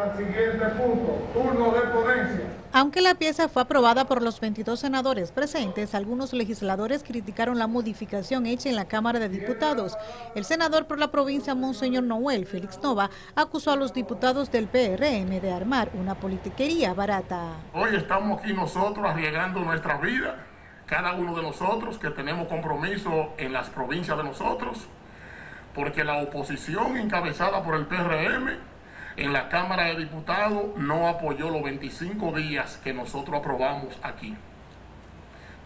al siguiente punto, turno de ponencia. Aunque la pieza fue aprobada por los 22 senadores presentes, algunos legisladores criticaron la modificación hecha en la Cámara de Diputados. El senador por la provincia Monseñor Noel, Félix Nova, acusó a los diputados del PRM de armar una politiquería barata. Hoy estamos aquí nosotros arriesgando nuestra vida, cada uno de nosotros que tenemos compromiso en las provincias de nosotros, porque la oposición encabezada por el PRM en la Cámara de Diputados no apoyó los 25 días que nosotros aprobamos aquí.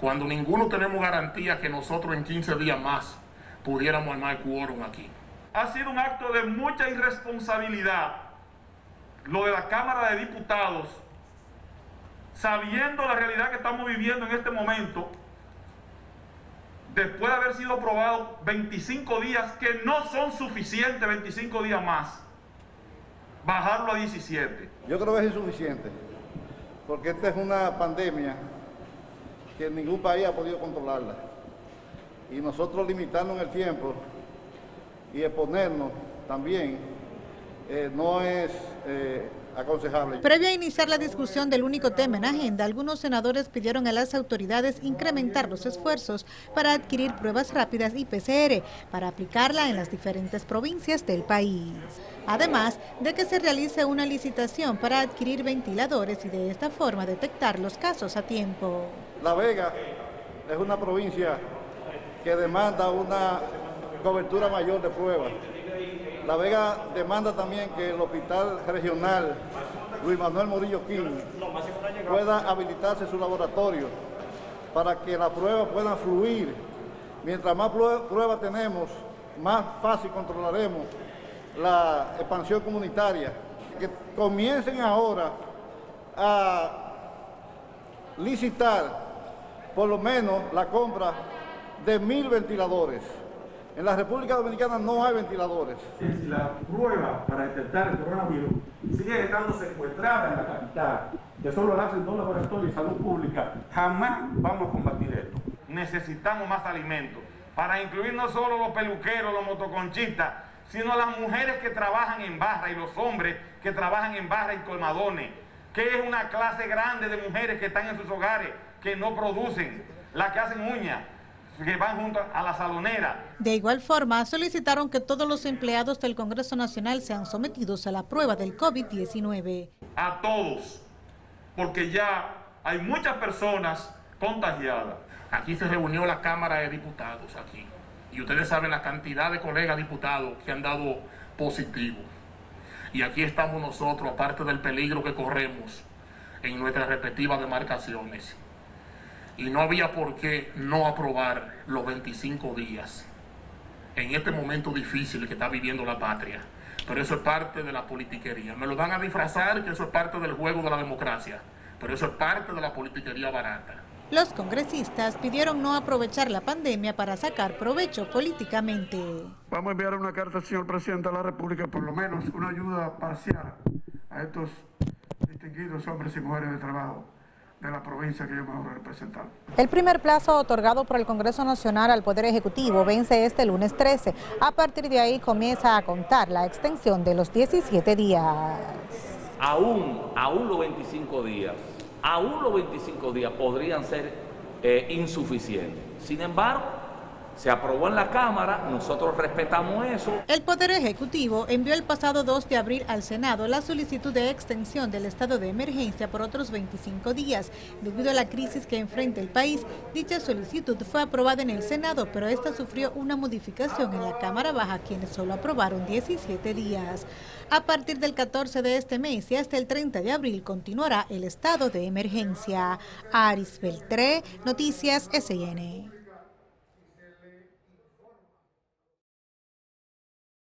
Cuando ninguno tenemos garantía que nosotros en 15 días más pudiéramos armar quórum aquí. Ha sido un acto de mucha irresponsabilidad lo de la Cámara de Diputados, sabiendo la realidad que estamos viviendo en este momento, después de haber sido aprobado 25 días, que no son suficientes 25 días más bajarlo a 17. Yo creo que es insuficiente, porque esta es una pandemia que ningún país ha podido controlarla. Y nosotros limitarnos en el tiempo y exponernos también eh, no es eh, aconsejable. Previo a iniciar la discusión del único tema en agenda, algunos senadores pidieron a las autoridades incrementar los esfuerzos para adquirir pruebas rápidas y PCR para aplicarla en las diferentes provincias del país. Además de que se realice una licitación para adquirir ventiladores y de esta forma detectar los casos a tiempo. La Vega es una provincia que demanda una cobertura mayor de pruebas. La Vega demanda también que el Hospital Regional Luis Manuel Morillo King pueda habilitarse su laboratorio para que las pruebas puedan fluir. Mientras más pruebas tenemos, más fácil controlaremos la expansión comunitaria. Que comiencen ahora a licitar por lo menos la compra de mil ventiladores. En la República Dominicana no hay ventiladores. Si la prueba para detectar el coronavirus sigue estando secuestrada en la capital, que solo la hacen dos laboratorios de salud pública, jamás vamos a combatir esto. Necesitamos más alimentos para incluir no solo los peluqueros, los motoconchistas, sino las mujeres que trabajan en barra y los hombres que trabajan en barra y colmadones, que es una clase grande de mujeres que están en sus hogares, que no producen, las que hacen uñas, que van junto a la salonera. De igual forma, solicitaron que todos los empleados del Congreso Nacional sean sometidos a la prueba del COVID-19. A todos, porque ya hay muchas personas contagiadas. Aquí se reunió la Cámara de Diputados, aquí. Y ustedes saben la cantidad de colegas diputados que han dado positivo. Y aquí estamos nosotros, aparte del peligro que corremos en nuestras respectivas demarcaciones y no había por qué no aprobar los 25 días en este momento difícil que está viviendo la patria. Pero eso es parte de la politiquería. Me lo van a disfrazar que eso es parte del juego de la democracia, pero eso es parte de la politiquería barata. Los congresistas pidieron no aprovechar la pandemia para sacar provecho políticamente. Vamos a enviar una carta al señor presidente de la República, por lo menos una ayuda parcial a estos distinguidos hombres y mujeres de trabajo de la provincia que yo me representar. El primer plazo otorgado por el Congreso Nacional al Poder Ejecutivo vence este lunes 13. A partir de ahí comienza a contar la extensión de los 17 días. Aún, aún los 25 días, aún los 25 días podrían ser eh, insuficientes. Sin embargo, se aprobó en la Cámara, nosotros respetamos eso. El Poder Ejecutivo envió el pasado 2 de abril al Senado la solicitud de extensión del estado de emergencia por otros 25 días. Debido a la crisis que enfrenta el país, dicha solicitud fue aprobada en el Senado, pero esta sufrió una modificación en la Cámara Baja, quienes solo aprobaron 17 días. A partir del 14 de este mes y hasta el 30 de abril continuará el estado de emergencia. Aris Beltré, Noticias SN.